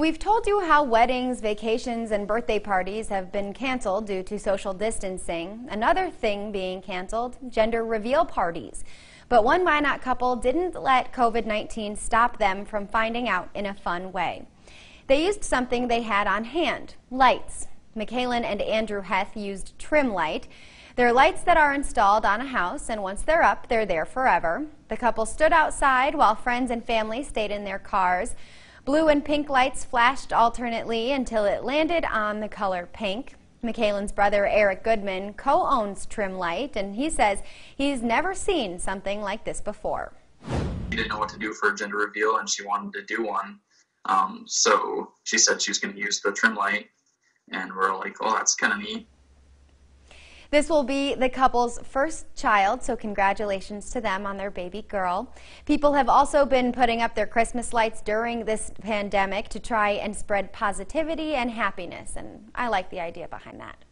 We've told you how weddings, vacations, and birthday parties have been canceled due to social distancing. Another thing being canceled, gender reveal parties. But one Minot couple didn't let COVID-19 stop them from finding out in a fun way. They used something they had on hand, lights. McKaylin and Andrew Heth used Trimlight. They're lights that are installed on a house, and once they're up, they're there forever. The couple stood outside while friends and family stayed in their cars. Blue and pink lights flashed alternately until it landed on the color pink. McKaylin's brother Eric Goodman co-owns Trimlight, and he says he's never seen something like this before. She didn't know what to do for a gender reveal, and she wanted to do one. Um, so she said she was going to use the Trimlight, and we're like, oh, that's kind of neat. This will be the couple's first child, so congratulations to them on their baby girl. People have also been putting up their Christmas lights during this pandemic to try and spread positivity and happiness, and I like the idea behind that.